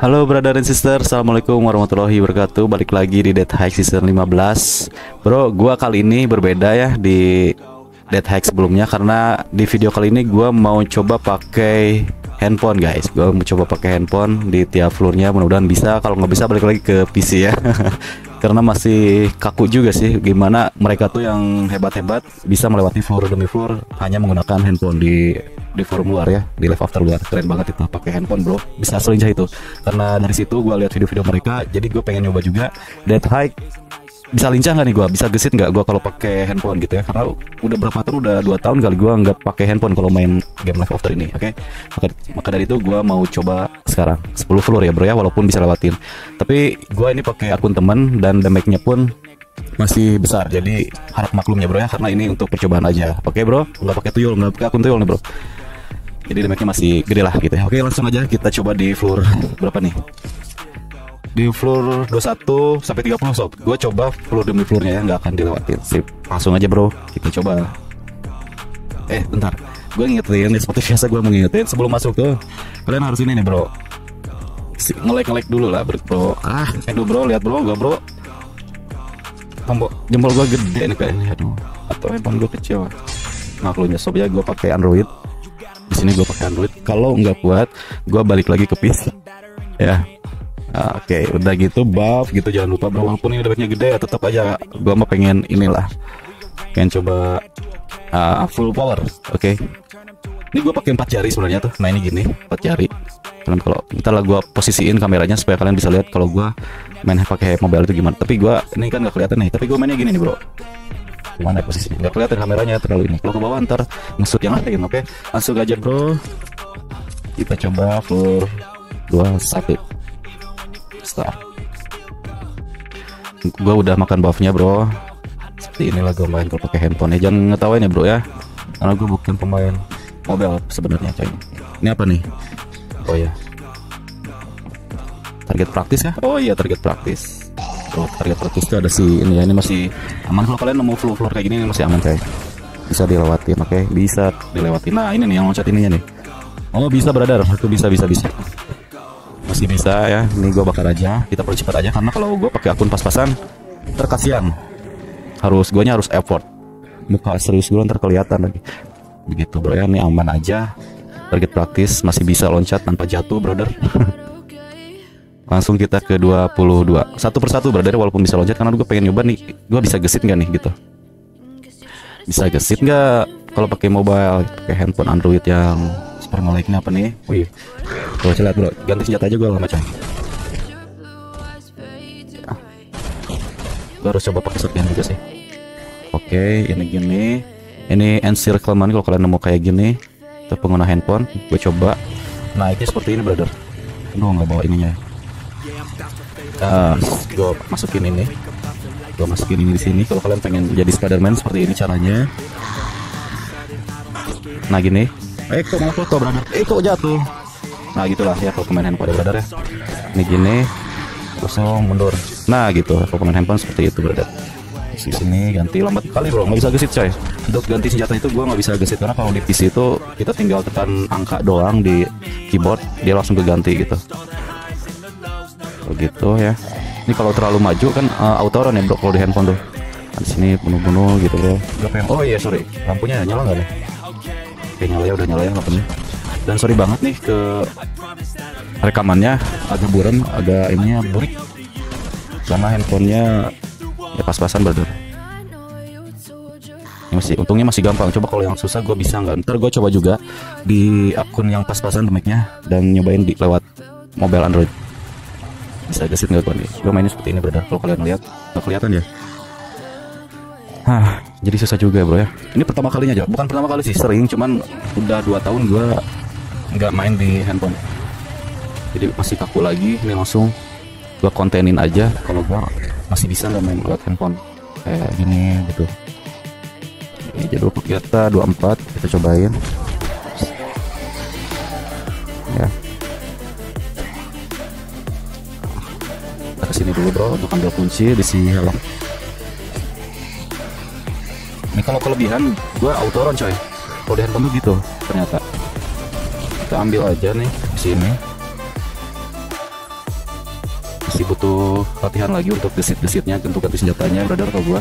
Halo brother and sister, Assalamualaikum warahmatullahi wabarakatuh. Balik lagi di Dead Hike Season 15 Bro, gua kali ini berbeda ya di Dead Hike sebelumnya Karena di video kali ini gua mau coba pakai handphone guys. Gua mau coba pakai handphone di tiap floornya. Mudah-mudahan bisa, kalau nggak bisa balik lagi ke PC ya. Karena masih kaku juga sih Gimana mereka tuh yang hebat-hebat Bisa melewati floor demi floor Hanya menggunakan handphone di di forum luar ya di live after luar. Keren banget itu pakai handphone bro. Bisa selincah itu. Karena dari situ gue lihat video-video mereka jadi gue pengen nyoba juga. Dead hike bisa lincah nggak nih gue bisa gesit nggak gue kalau pakai handphone gitu ya? Karena udah berapa tahun udah dua tahun kali gue nggak pakai handphone kalau main game live after ini oke? Okay? maka, dari itu gue mau coba sekarang. 10 floor ya bro ya walaupun bisa lewatin. Tapi gue ini pakai akun teman dan damage-nya pun masih besar. Jadi harap maklumnya bro ya karena ini untuk percobaan aja. Oke okay, bro? Nggak pakai tuyul nggak pakai akun tuyul nih bro jadi damage-nya masih gede lah gitu ya. Oke langsung aja kita coba di floor berapa nih? Di floor 21 sampai 30 sob. Gue coba floor demi floornya ya nggak akan dilewatin. Sip. Langsung aja bro. Kita coba. Eh bentar. Gue ngingetin seperti biasa gue mau ngingetin sebelum masuk tuh. Kalian harus ini nih bro. Ngelek-ngelek dulu lah bro. Ah aduh bro. Lihat bro gak bro. Tombol jempol gue gede nih kayaknya. Aduh. Atau handphone gue kecil maklunya sob ya gue pakai Android sini gue pakai Android kalau nggak kuat gue balik lagi ke PC ya. Oke, okay, udah gitu buff gitu jangan lupa bro. Walaupun ini dapatnya gede ya tetap aja gue mah pengen inilah. Pengen coba uh, full power. Oke. Ini gue pakai empat jari sebenarnya tuh. Nah ini gini empat jari. Kalian kalau kita lah gue posisiin kameranya supaya kalian bisa lihat kalau gue main pakai mobile itu gimana. Tapi gue ini kan nggak kelihatan nih tapi gue mainnya gini nih bro gimana posisinya? Nggak kelihatan kameranya terlalu ini. Kalau ke bawah ntar ngesut yang lain oke? Okay? langsung aja bro. Kita coba floor dua satu. Start. Gue udah makan buffnya bro. Seperti inilah gue main kalau pakai handphone ya. Jangan ngetawain ya bro ya. Karena gue bukan pemain mobile sebenarnya coy. Ini apa nih? Oh ya target praktis ya? Oh iya target praktis target praktis itu ada si ini ya ini masih aman kalau kalian nemu floor floor kayak gini ini masih aman coy. Bisa dilewatin oke? Okay? bisa. Dilewatin. Nah ini nih yang loncat ininya nih. Oh bisa brother. Itu bisa bisa bisa. Masih bisa ya. Ini gue bakar aja. Kita percepat aja karena kalau gue pakai akun pas-pasan terkasihan. Harus gue harus effort. Muka serius gue ntar kelihatan lagi. Begitu bro. Ya ini aman aja. Target praktis masih bisa loncat tanpa jatuh brother langsung kita ke 22 satu persatu brother walaupun bisa loncat karena gue pengen nyoba nih gue bisa gesit nggak nih gitu bisa gesit nggak kalau pakai mobile pakai handphone android yang super ngelik apa nih wih Coba lihat bro, ganti senjata aja gue lama coy. Gue harus coba pakai shotgun juga sih. Oke, ini gini. Ini end circle money kalau kalian nemu kayak gini. Itu pengguna handphone. Gue coba naiknya seperti ini brother. Aduh nggak bawa ininya. Gue masukin ini. Gue masukin ini di sini. Kalau kalian pengen jadi Spiderman seperti ini caranya. Nah gini. Eh kok malah foto brother. Eh kok jatuh nah gitulah ya kalau pemain handphone brother ya ini gini kosong mundur nah gitu kalau pemain handphone seperti itu brother di sini ganti lambat kali bro nggak bisa gesit coy untuk ganti senjata itu gue nggak bisa gesit karena kalau di PC itu kita tinggal tekan angka doang di keyboard dia langsung keganti gitu begitu ya. Ini kalau terlalu maju kan uh, auto run ya bro kalau di handphone tuh. Di sini bunuh-bunuh gitu bro oh iya sorry. Lampunya nyala nggak nih? Oke nyala ya udah nyala ya lampunya dan sorry banget nih ke rekamannya. Agak buram agak ininya burik. Karena handphonenya ya pas-pasan brother. Ini masih untungnya masih gampang. Coba kalau yang susah gue bisa nggak? Ntar gue coba juga di akun yang pas-pasan demiknya dan nyobain di lewat mobile android bisa gesit nggak gue nih gue mainnya seperti ini brother. Kalau kalian lihat. Nggak kelihatan ya? Hah, jadi susah juga bro ya. Ini pertama kalinya aja, bukan pertama kali sih, sering, cuman udah dua tahun gue nggak main di handphone. Jadi masih kaku lagi ini langsung gua kontenin aja. Kalau gua masih bisa nggak main lewat handphone. Kayak gini gitu. Ini jadwal kita 24 kita cobain. Ya ini dulu bro. Untuk ambil kunci di sini ya, helm ini kalau kelebihan gue autoron coy. Kalau di handphone gitu ternyata. Kita ambil aja nih di sini. Masih butuh latihan lagi untuk gesit-gesitnya untuk ganti senjatanya brother atau gue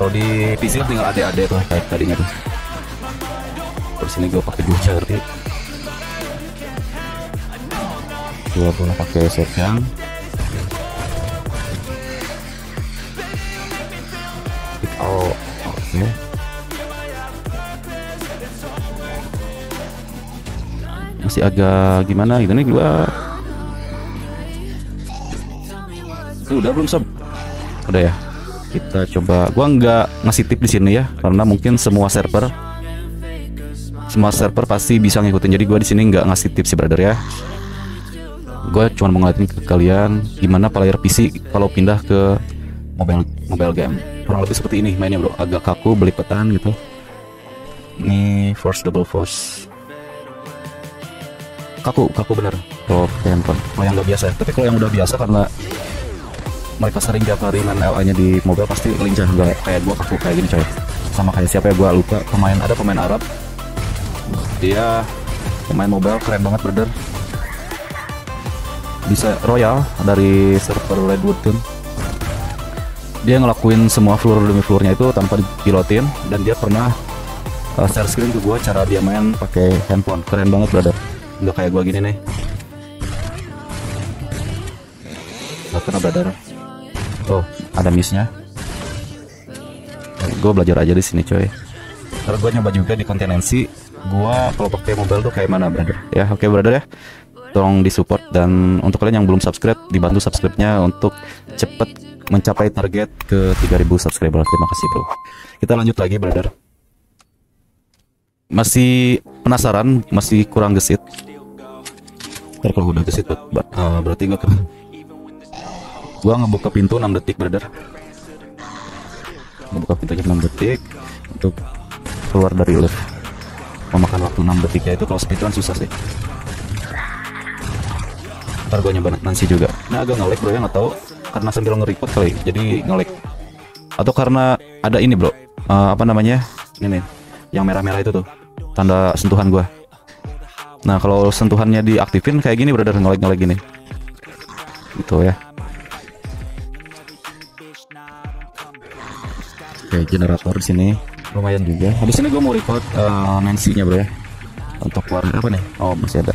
kalau di PC kan tinggal adek-adek tuh kayak tadinya tuh. Terus ini gue pakai dua charger 20 pakai shotgun oh oke. Masih agak gimana gitu nih gua Tuh, udah belum sob? Udah ya? Kita coba. Gua nggak ngasih tip di sini ya karena mungkin semua server semua server pasti bisa ngikutin. Jadi gua di sini nggak ngasih tips sih brother ya gue cuma mau ngeliatin ke kalian gimana player PC kalau pindah ke mobile mobile game. Kurang lebih seperti ini mainnya bro. Agak kaku belipetan gitu. Ini force double force. Kaku kaku bener. Kalau handphone kalau yang nggak biasa tapi kalau yang udah biasa karena mereka sering tiap hari main LA nya di mobile pasti lincah. Nggak kayak gua kaku kayak gini coy. Sama kayak siapa ya gua lupa. Pemain ada pemain Arab. Dia pemain mobile keren banget brother bisa royal dari server Redwood tuh dia ngelakuin semua floor demi floornya itu tanpa dipilotin dan dia pernah uh, share screen ke gua cara dia main pakai handphone. Keren banget brother. Nggak kayak gua gini nih. Nggak kena brother. Oh ada missnya. Gue belajar aja di sini coy. Ntar gue nyoba juga di kontinensi. Gua kalau pakai mobile tuh kayak mana brother? Ya oke okay, brother ya tolong disupport dan untuk kalian yang belum subscribe dibantu subscribe-nya untuk cepet mencapai target ke 3000 subscriber. Terima kasih bro. Kita lanjut lagi brother. Masih penasaran? Masih kurang gesit? Ntar kalau udah gesit uh, berarti gua kena gua ngebuka pintu 6 detik brother. Ngebuka pintu 6 detik untuk keluar dari lift. Memakan waktu 6 detik ya itu kalau speedrun susah sih ntar gue nyoba nanti juga. Nah agak ngelek bro ya nggak tahu. Karena sambil nge-record kali jadi ngelek atau karena ada ini bro. Uh, apa namanya? Ini nih yang merah-merah itu tuh. Tanda sentuhan gua. Nah kalau sentuhannya diaktifin kayak gini brother ngelek-ngelek gini. Gitu ya. Oke generator di sini. Lumayan juga. Habis ini gue mau record uh, Nancy-nya bro ya. Untuk warna apa nih? Oh masih ada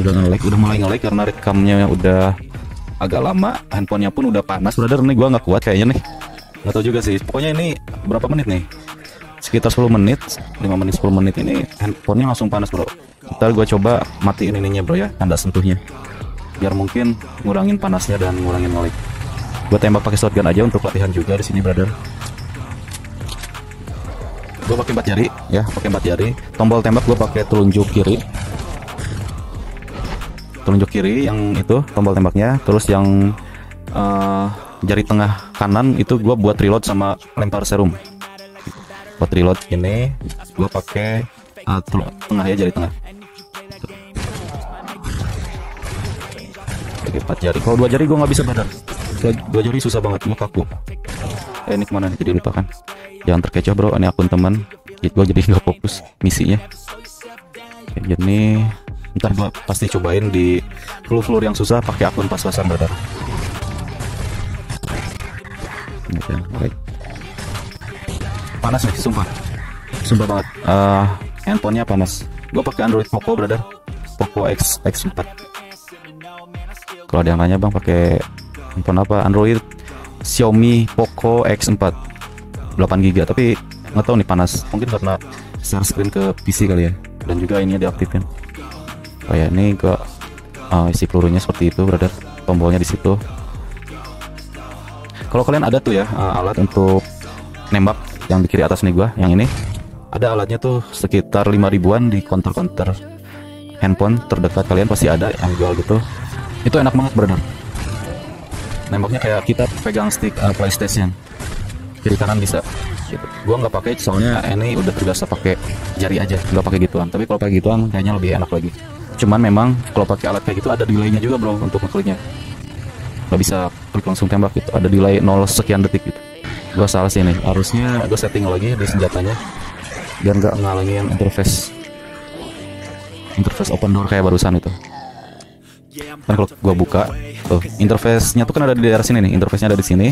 udah nge-lag. Udah mulai nge-lag karena rekamnya udah agak lama handphonenya pun udah panas. Brother nih gua nggak kuat kayaknya nih. Nggak tahu juga sih. Pokoknya ini berapa menit nih? Sekitar 10 menit 5 menit 10 menit ini handphonenya langsung panas bro. Ntar gua coba matiin ininya bro ya tanda sentuhnya. Biar mungkin ngurangin panasnya dan ngurangin nge-lag. Gua tembak pakai shotgun aja untuk latihan juga di sini brother. Gua pakai empat jari. Ya. Pakai empat jari. Tombol tembak gua pakai telunjuk kiri telunjuk kiri yang itu tombol tembaknya. Terus yang uh, jari tengah kanan itu gua buat reload sama lempar serum. Buat reload ini gua pakai uh, tengah ya jari tengah. Oke, empat jari. Kalau dua jari gua nggak bisa badar dua, dua jari susah banget gua kaku. Eh, ini ke mana nih? Jadi lupa kan? Jangan terkecoh bro. Ini akun teman. Gua jadi nggak fokus misinya. Oke, jadi ntar gua pasti cobain di floor-floor yang susah pakai akun pas-pasan brother. Oke baik. Panas nih sumpah. Sumpah banget. Uh, handphonenya panas. Gua pakai Android Poco brother. Poco X X4 kalau ada yang nanya bang pakai handphone apa? Android Xiaomi Poco X4 8GB tapi nggak tahu nih panas. Mungkin karena share screen ke PC kali ya. Dan juga ini diaktifin oh ya ini gua uh, isi pelurunya seperti itu brother. Tombolnya di situ. Kalau kalian ada tuh ya uh, alat untuk nembak yang di kiri atas nih gua yang ini. Ada alatnya tuh. Sekitar 5 ribuan di counter-counter handphone terdekat kalian pasti ada yang jual gitu. Itu enak banget brother. Nembaknya kayak kita pegang stick uh, PlayStation. Kiri kanan bisa. Gitu. gua nggak pakai soalnya ini udah terbiasa pakai jari aja. Nggak pakai gituan. Tapi kalau pakai gituan kayaknya lebih enak lagi cuman memang kalau pakai alat kayak gitu ada delaynya juga bro untuk ngekliknya nggak bisa klik langsung tembak gitu. Ada delay 0 sekian detik gitu. Gua salah sih ini. Harusnya gue setting lagi di senjatanya. Biar nggak ngalangin interface. Interface open door kayak barusan itu. Kan kalau gua buka tuh interface-nya tuh kan ada di daerah sini nih. Interface-nya ada di sini.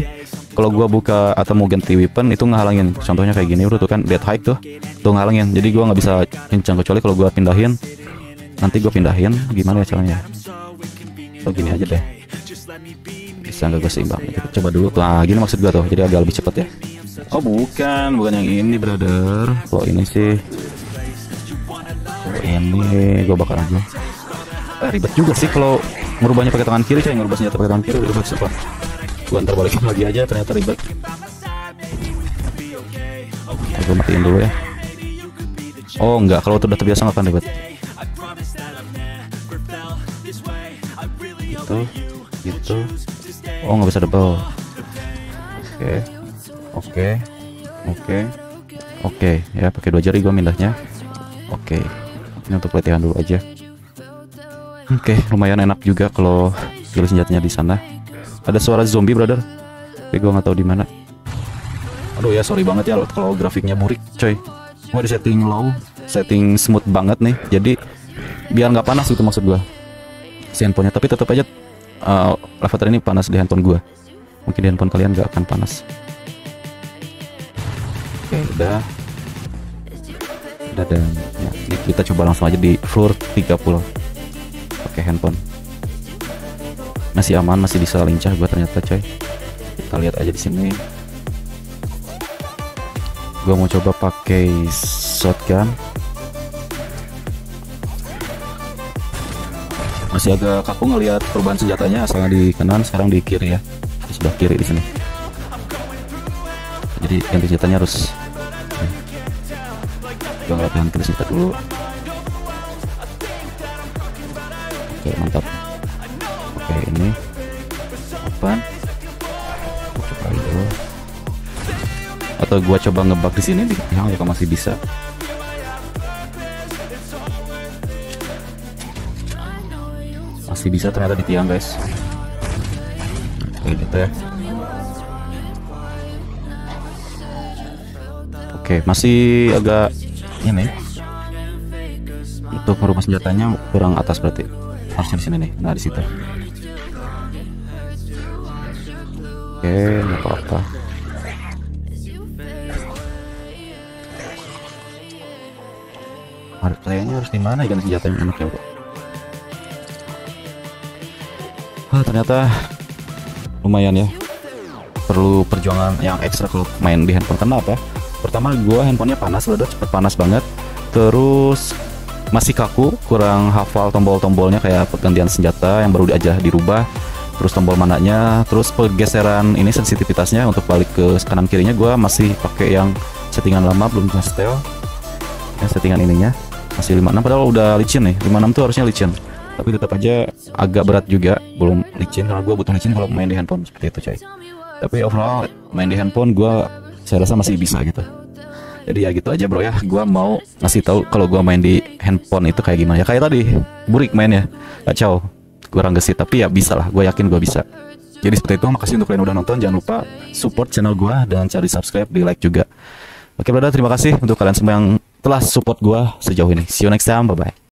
Kalau gua buka atau mau ganti weapon itu ngehalangin. Contohnya kayak gini udah tuh kan dead hike tuh. Tuh ngehalangin. Jadi gua nggak bisa kencang kecuali kalau gua pindahin nanti gua pindahin gimana ya caranya? Oh gini aja deh. Bisa nggak gue seimbang? Kita coba dulu. Nah gini maksud gua tuh jadi agak lebih cepet ya? Oh bukan. Bukan yang ini brother. Kalau ini sih. Kalau ini gua bakar aja eh, ribet juga sih kalau merubahnya pakai tangan kiri coy. Ngerubah senjata pakai tangan kiri ribet siapa gua ntar balikin lagi aja ternyata ribet. Gue matiin dulu ya. Oh enggak. Kalau udah terbiasa nggak akan ribet gitu gitu. Oh nggak bisa double. Oke. Oke. Oke. Oke ya pakai dua jari gua mindahnya. Oke. Ini untuk pelatihan dulu aja. Oke lumayan enak juga kalau pilih senjatanya di sana. Ada suara zombie brother. Tapi gua nggak tahu di mana. Aduh ya sorry banget ya kalau grafiknya burik coy. Gua di setting low setting smooth banget nih. Jadi biar nggak panas gitu maksud gua si handphonenya. Tapi tetap aja uh, Lavatar ini panas di handphone gua. Mungkin di handphone kalian nggak akan panas. Oke. Udah. Udah dan ya, ini kita coba langsung aja di floor 30 pakai handphone. Masih aman masih bisa lincah gua ternyata coy. Kita lihat aja di sini. Gua mau coba pakai shotgun masih agak kaku ngelihat perubahan senjatanya asalnya di kanan sekarang di kiri ya. Di sebelah kiri di sini. Jadi ganti senjatanya harus gue latihan kiri senjata dulu. Oke mantap. Oke ini. Depan. Coba dulu. Atau gua coba ngebug di sini yang ya masih bisa masih bisa ternyata di tiang guys. Oke gitu ya oke masih agak ini. Untuk merubah senjatanya kurang atas berarti. Harusnya di sini nih nah di situ. Oke nggak apa-apa. Kayaknya harus di mana ya kan senjatanya? Enak ya bro ternyata lumayan ya. Perlu perjuangan yang ekstra kalau main di handphone. Kenapa pertama gua handphonenya panas udah cepet panas banget. Terus masih kaku kurang hafal tombol-tombolnya kayak pergantian senjata yang baru aja dirubah. Terus tombol mananya terus pergeseran ini sensitivitasnya untuk balik ke kanan kirinya. Gua masih pakai yang settingan lama belum setel. Yang settingan ininya masih 56 padahal udah licin nih. 56 tuh harusnya licin tapi tetap aja agak berat juga. Belum licin. Karena gue butuh licin kalau main di handphone seperti itu coy. Tapi overall main di handphone gue saya rasa masih bisa gitu. Jadi ya gitu aja bro ya. Gue mau ngasih tahu kalau gue main di handphone itu kayak gimana. Ya kayak tadi burik main ya kacau. Kurang gesit tapi ya bisa lah. Gue yakin gue bisa. Jadi seperti itu makasih untuk kalian udah nonton. Jangan lupa support channel gue dan cari subscribe di like juga. Oke brother terima kasih untuk kalian semua yang telah support gue sejauh ini. See you next time. Bye bye